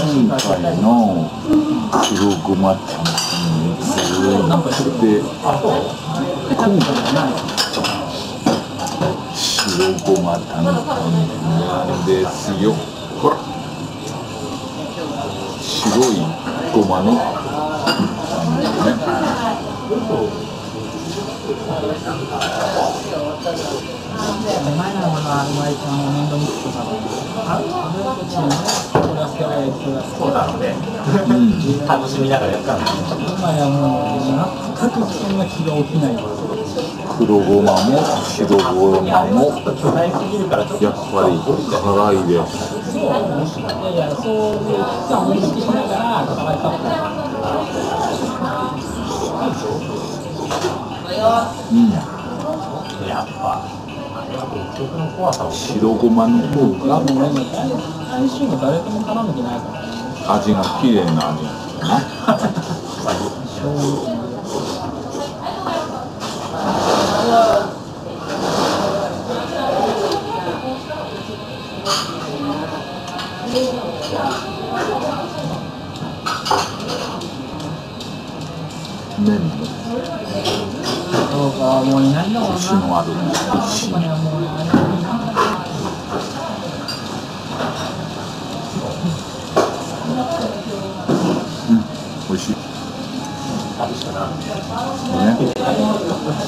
前回の黒ごまちゃんに続いて今回白ごま担々麺ですよ。ほら。白いごまの。担々麺前なのは岩井ちゃんの面倒見とかあうちのそうなので、うん。楽しみながらやったんです今やもう全くそんな気が起きない黒ごまも白ごまもやっぱ。り辛いですそういやいやそういう期間を意識しながら可愛かん。やっぱ結局の怖さを白ごまの方がもうね最終も誰とも絡む気ないからね味が。綺麗な味なんですよね麺もそうういないんだもんなコシの味うん